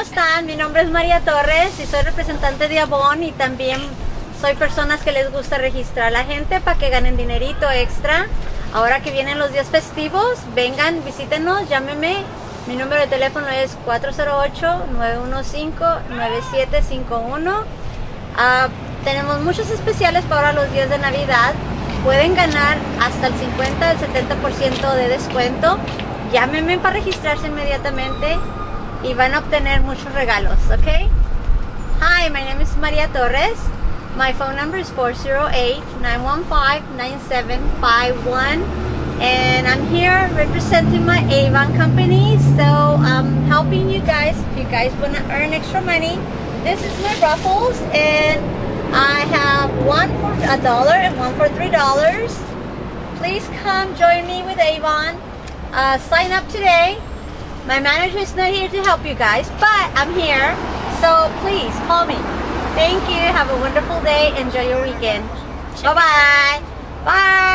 ¿cómo están? Mi nombre es María Torres y soy representante de Avon y también soy personas que les gusta registrar a la gente para que ganen dinerito extra. Ahora que vienen los días festivos, vengan, visítenos, llámeme. Mi número de teléfono es 408-915-9751. Ah, tenemos muchos especiales para los días de Navidad. Pueden ganar hasta el 50 al 70% de descuento. Llámenme para registrarse inmediatamente y van a obtener muchos regalos, ¿ok? Hi, my name is Maria Torres. My phone number is 408-915-9751 and I'm here representing my Avon company so I'm helping you guys if you guys want to earn extra money. This is my ruffles and I have one for a dollar and one for three dollars. Please come join me with Avon. Uh, sign up today my manager is not here to help you guys, but I'm here. So please call me. Thank you. Have a wonderful day. Enjoy your weekend. Bye-bye. Bye.